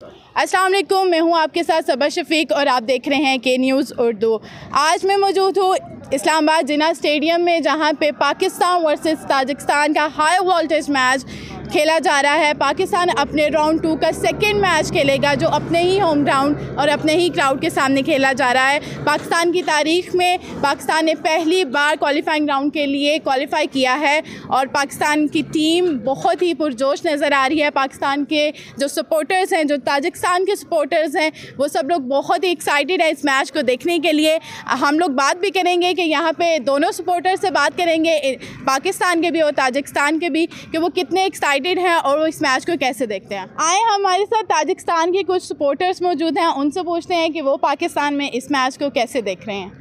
वालेकुम मैं हूँ आपके साथ सबा शफीक और आप देख रहे हैं के न्यूज़ उर्दू। आज मैं मौजूद हूँ इस्लामाबाद जिना स्टेडियम में, जहाँ पे पाकिस्तान वर्सेस ताजिकिस्तान का हाई वोल्टेज मैच खेला जा रहा है। पाकिस्तान अपने राउंड टू का सेकेंड मैच खेलेगा, जो अपने ही होम ग्राउंड और अपने ही क्राउड के सामने खेला जा रहा है। पाकिस्तान की तारीख में पाकिस्तान ने पहली बार क्वालिफाइंग राउंड के लिए क्वालिफाई किया है और पाकिस्तान की टीम बहुत ही पुरजोश नज़र आ रही है। पाकिस्तान के जो सपोर्टर्स हैं, जो ताजिकस्तान के सपोर्टर्स हैं, वो सब लोग बहुत ही एक्साइटेड है इस मैच को देखने के लिए। हम लोग बात भी करेंगे कि यहाँ पे दोनों सपोर्टर से बात करेंगे, पाकिस्तान के भी और ताजिकस्तान के भी, कि वो कितने एक्साइटेड एक्साइटेड हैं और वो इस मैच को कैसे देखते हैं आए हमारे साथ ताजिकिस्तान के कुछ सपोर्टर्स मौजूद हैं उनसे पूछते हैं कि वो पाकिस्तान में इस मैच को कैसे देख रहे हैं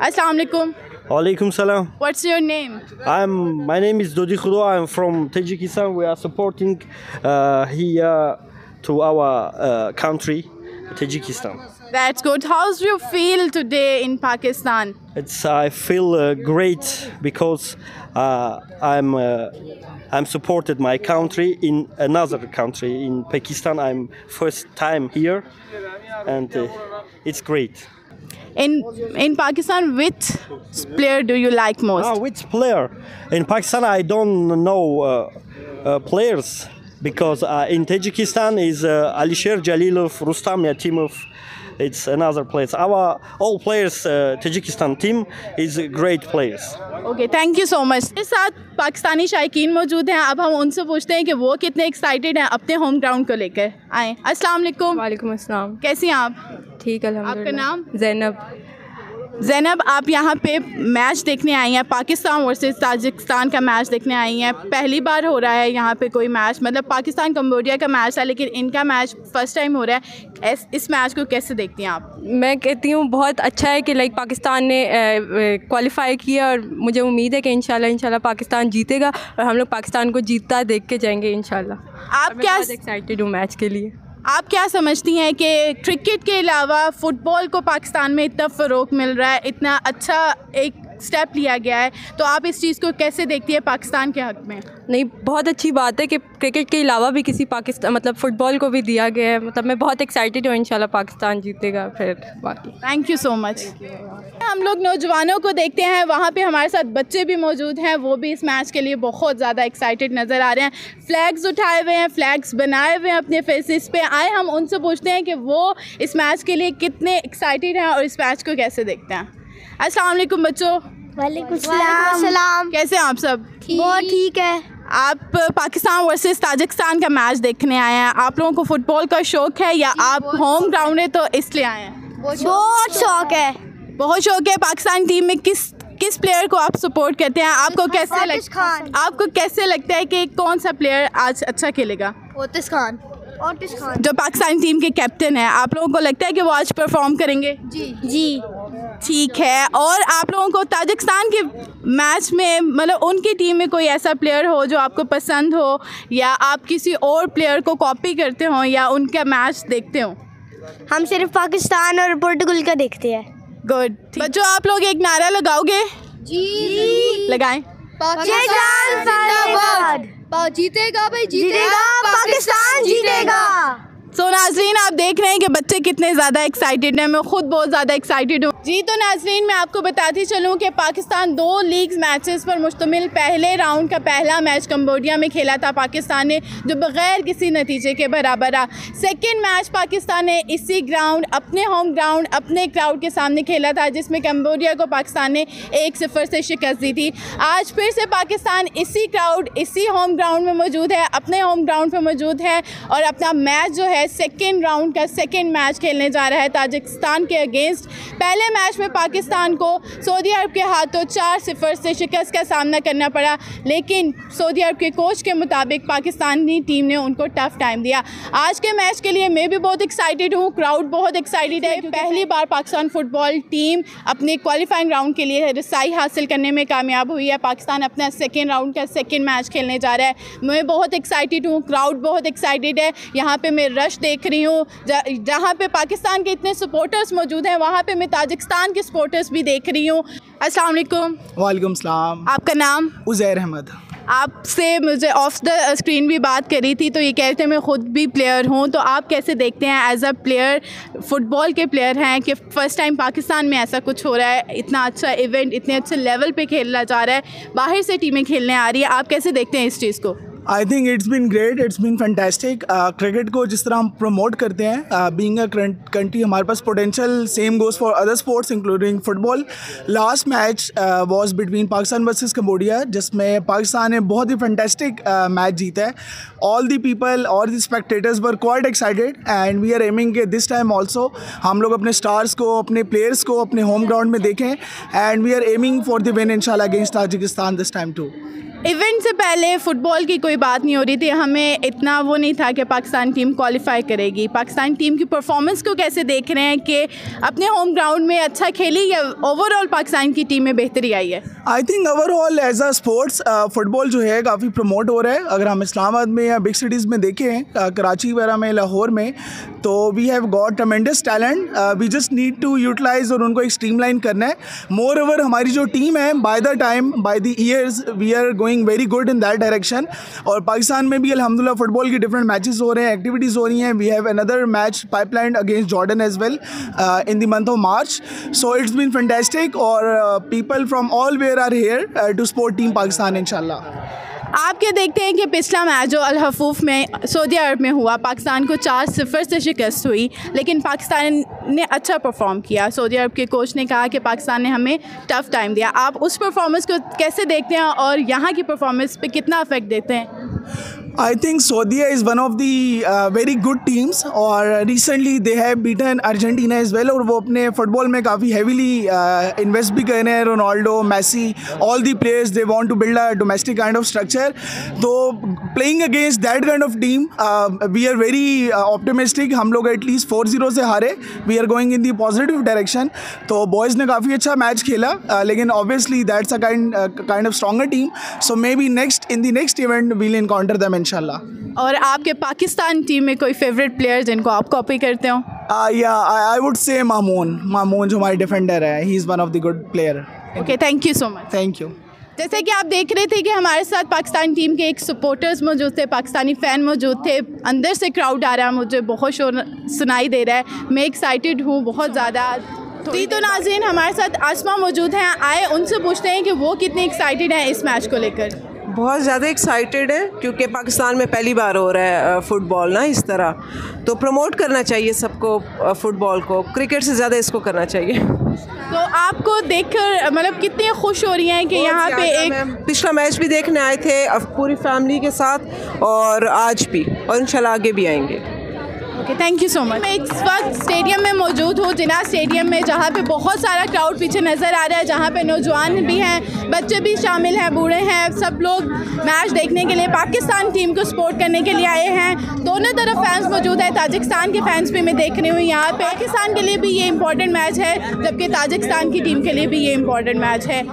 अस्सलाम वालेकुम Walaikum salam. What's your name? I'm my name is Dodi Khudo. I'm from Tajikistan. We are supporting uh, here to our uh, country, Tajikistan. That's good. How's you feel today in Pakistan? It's I feel uh, great because uh, I'm uh, I'm supported my country in another country in Pakistan. I'm first time here, and uh, it's great. In in Pakistan, which player do you like most? Ah, which player? In Pakistan, I don't know uh, uh, players because uh, in Tajikistan is uh, Alisher Jalilov, Rustam Yatimov. It's another place. Our all players, uh, Tajikistan team is great players. Okay thank you so much इस साथ पाकिस्तानी शायकीन मौजूद हैं। अब हम उनसे पूछते हैं कि वो कितने एक्साइटेड हैं अपने होम ग्राउंड को लेकर। आए। अस्सलाम वालेकुम। वालेकुम अस्सलाम। कैसी हैं आप? ठीक है आपका नाम? जैनब। जैनब आप यहाँ पे मैच देखने आई हैं पाकिस्तान वर्सेस ताजिकिस्तान का मैच देखने आई हैं। पहली बार हो रहा है यहाँ पे कोई मैच मतलब पाकिस्तान कम्बोडिया का मैच है लेकिन इनका मैच फ़र्स्ट टाइम हो रहा है। इस, इस मैच को कैसे देखती हैं आप? मैं कहती हूँ बहुत अच्छा है कि लाइक पाकिस्तान ने क्वालिफाई किया और मुझे उम्मीद है कि इंशाल्लाह इंशाल्लाह पाकिस्तान जीतेगा और हम लोग पाकिस्तान को जीतता देख के जाएँगे इंशाल्लाह। आप क्या एक्साइटेड हूँ मैच के लिए। आप क्या समझती हैं कि क्रिकेट के अलावा फ़ुटबॉल को पाकिस्तान में इतना फ़रोग मिल रहा है, इतना अच्छा एक स्टेप लिया गया है। तो आप इस चीज़ को कैसे देखती है पाकिस्तान के हक़ में? नहीं बहुत अच्छी बात है कि क्रिकेट के अलावा भी किसी पाकिस्तान मतलब फ़ुटबॉल को भी दिया गया है। मतलब मैं बहुत एक्साइटेड हूँ इंशाल्लाह पाकिस्तान जीतेगा फिर बाकी। थैंक यू सो मच हम लोग नौजवानों को देखते हैं वहाँ पे हमारे साथ बच्चे भी मौजूद हैं वो भी इस मैच के लिए बहुत ज़्यादा एक्साइटेड नज़र आ रहे हैं। फ्लैग्स उठाए हुए हैं फ्लैग्स बनाए हुए हैं अपने फेसिस पे। आए हम उनसे पूछते हैं कि वो इस मैच के लिए कितने एक्साइटेड हैं और इस मैच को कैसे देखते हैं। अस्सलाम वालेकुम बच्चों। वालेकुम सलाम। कैसे हैं आप सब? बहुत ठीक है। आप पाकिस्तान वर्सेस ताजिकिस्तान का मैच देखने आए हैं। आप लोगों को फुटबॉल का शौक है या आप होम ग्राउंड है तो इसलिए आए हैं? बहुत शौक। है। बहुत शौक है। पाकिस्तान टीम में किस किस प्लेयर को आप सपोर्ट करते हैं? आपको कैसे लगता है आपको कैसे लगता है कि कौन सा प्लेयर आज अच्छा खेलेगा? ओतिस खान। ओतिस खान। जो पाकिस्तान टीम के कैप्टन है आप लोगों को लगता है कि वो आज परफॉर्म करेंगे? जी। जी। ठीक है। और आप लोगों को ताजिकिस्तान के मैच में मतलब उनकी टीम में कोई ऐसा प्लेयर हो जो आपको पसंद हो या आप किसी और प्लेयर को कॉपी करते हो या उनका मैच देखते हो? हम सिर्फ़ पाकिस्तान और पोर्टुगल का देखते हैं। गुड बच्चों आप लोग एक नारा लगाओगे? जी लगाएँ। पाकिस्तान जिंदाबाद। जीतेगा भाई जीतेगा। पाकिस्तान जीतेगा। सो नाजरीन आप देख रहे हैं कि बच्चे कितने ज़्यादा एक्साइटेड हैं। मैं खुद बहुत ज़्यादा एक्साइटेड हूँ। जी तो नाजरीन, मैं आपको बताती चलूँ कि पाकिस्तान दो लीग मैचेस पर मुश्तमिल पहले राउंड का पहला मैच कम्बोडिया में खेला था। पाकिस्तान ने जो बग़ैर किसी नतीजे के बराबर रहा। सेकेंड मैच पाकिस्तान ने इसी ग्राउंड, अपने होम ग्राउंड, अपने क्राउड के सामने खेला था, जिसमें कम्बोडिया को पाकिस्तान ने एक सिफर से शिकस्त दी थी। आज फिर से पाकिस्तान इसी क्राउड, इसी होम ग्राउंड में मौजूद है, अपने होम ग्राउंड पर मौजूद है और अपना मैच जो है, सेकेंड राउंड का सेकेंड मैच खेलने जा रहा है ताजिकिस्तान के अगेंस्ट। पहले मैच में पाकिस्तान को सऊदी अरब के हाथों चार सिफर से शिकस्त का सामना करना पड़ा। लेकिन सऊदी अरब के कोच के मुताबिक पाकिस्तानी टीम ने उनको टफ टाइम दिया। आज के मैच के लिए मैं भी बहुत एक्साइटेड हूँ। क्राउड बहुत एक्साइटेड है। पहली बार पाकिस्तान फुटबॉल टीम अपने क्वालिफाइंग राउंड के लिए रसाई हासिल करने में कामयाब हुई है। पाकिस्तान अपना सेकेंड राउंड का सेकेंड मैच खेलने जा रहा है। मैं बहुत एक्साइटेड हूँ। क्राउड बहुत एक्साइटेड है। यहाँ पर मैं रश देख रही हूँ। जहाँ पे पाकिस्तान के इतने सपोर्टर्स मौजूद हैं वहाँ पर मैं ताजिकिस्तान के सपोर्टर्स भी देख रही हूँ। अस्सलाम वालेकुम। वालेकुम सलाम। आपका नाम? उज़ैर अहमद। आपसे मुझे ऑफ़ द स्क्रीन भी बात करी थी तो ये कह रहे थे मैं ख़ुद भी प्लेयर हूँ। तो आप कैसे देखते हैं एज अ प्लेयर फुटबॉल के प्लेयर हैं कि फ़र्स्ट टाइम पाकिस्तान में ऐसा कुछ हो रहा है इतना अच्छा इवेंट इतने अच्छे लेवल पे खेला जा रहा है बाहर से टीमें खेलने आ रही है आप कैसे देखते हैं इस चीज़ को? I think it's been great it's been fantastic cricket को जिस तरह हम प्रमोट करते हैं बींग अ कंट्री हमारे पास potential same goes for other sports including football last match was between Pakistan versus Cambodia जिसमें पाकिस्तान ने बहुत ही फैंटेस्टिक मैच जीता है. ऑल दी पीपल और the spectators were quite excited and we are aiming के this time also हम लोग अपने स्टार्स को, अपने प्लेयर्स को, अपने होम ग्राउंड में देखें and we are aiming for the win in against Tajikistan this time to event से पहले फ़ुटबॉल की कोई बात नहीं हो रही थी। हमें इतना वो नहीं था कि पाकिस्तान टीम क्वालिफाई करेगी। पाकिस्तान टीम की परफॉर्मेंस को कैसे देख रहे हैं कि अपने होम ग्राउंड में अच्छा खेली या ओवरऑल पाकिस्तान की टीम में बेहतरी आई है? I think overall as a sports football जो है काफ़ी प्रमोट हो रहा है। अगर हम इस्लामाबाद में या बिग सिटीज़ में देखें कराची वगैरह में, लाहौर में तो we have got tremendous talent we just need to utilise और उनको एक स्ट्रीम करना है। मोर ओवर हमारी जो टीम है by the time by the years we are going very good in that direction और पाकिस्तान में भी अलहमदिल्ला फुटबॉल की डिफरेंट मैचेस हो रहे हैं एक्टिविटीज़ हो रही हैं. We have another match pipeline against Jordan as well in the month of March so it's been fantastic और people from all where are here to support team Pakistan इंशाल्लाह आप क्या देखते हैं कि पिछला मैच जो अलहफूफ में, सऊदी अरब में हुआ, पाकिस्तान को चार सिफर से शिकस्त हुई, लेकिन पाकिस्तान ने अच्छा परफॉर्म किया। सऊदी अरब के कोच ने कहा कि पाकिस्तान ने हमें टफ़ टाइम दिया। आप उस परफॉर्मेंस को कैसे देखते हैं और यहाँ की परफॉर्मेंस पे कितना अफेक्ट देते हैं? I think Saudia is one of the very good teams और recently they have beaten Argentina is well और वो अपने फुटबॉल में काफ़ी हैविली इन्वेस्ट भी कर रहे हैं Ronaldo Messi all the players they want to build a domestic kind of structure तो playing against that kind of team we are very optimistic हम लोग एटलीस्ट फोर ज़ीरो से हारे we are going in the positive direction तो boys ने काफ़ी अच्छा match खेला uh, लेकिन obviously that's a kind kind of stronger team so maybe next in the next event we'll encounter the मैं इंशाल्लाह। और आपके पाकिस्तान टीम में कोई फेवरेट प्लेयर जिनको आप कॉपी करते हो? या I would say Mamun Mamun जो हमारे डिफेंडर है he is one of the good player okay thank you so much thank you जैसे कि आप देख रहे थे कि हमारे साथ पाकिस्तान टीम के एक सपोर्टर्स मौजूद थे पाकिस्तानी फ़ैन मौजूद थे। अंदर से क्राउड आ रहा है मुझे बहुत शोर सुनाई दे रहा है। मैं एक्साइटेड हूँ बहुत ज़्यादा। जी तो नाजीन हमारे साथ आसमा मौजूद हैं। आए उनसे पूछते हैं कि वो कितने एक्साइटेड हैं इस मैच को लेकर। बहुत ज़्यादा एक्साइटेड है क्योंकि पाकिस्तान में पहली बार हो रहा है फ़ुटबॉल ना इस तरह। तो प्रमोट करना चाहिए सबको फ़ुटबॉल को। क्रिकेट से ज़्यादा इसको करना चाहिए। तो आपको देखकर मतलब कितनी खुश हो रही हैं कि यहाँ पे एक पिछला मैच भी देखने आए थे पूरी फैमिली के साथ और आज भी और इंशाल्लाह आगे भी आएँगे। Okay thank you so much मैं इस वक्त स्टेडियम में मौजूद हूँ, जिना स्टेडियम में, जहाँ पे बहुत सारा क्राउड पीछे नज़र आ रहा है, जहाँ पे नौजवान भी हैं, बच्चे भी शामिल हैं, बूढ़े हैं, सब लोग मैच देखने के लिए, पाकिस्तान टीम को सपोर्ट करने के लिए आए हैं। दोनों तरफ़ फैंस मौजूद है, ताजिकिस्तान के फैंस भी मैं देख रही हूँ यहाँ पाकिस्तान के लिए भी ये इंपॉर्टेंट मैच है, जबकि ताजिकिस्तान की टीम के लिए भी ये इंपॉर्टेंट मैच है।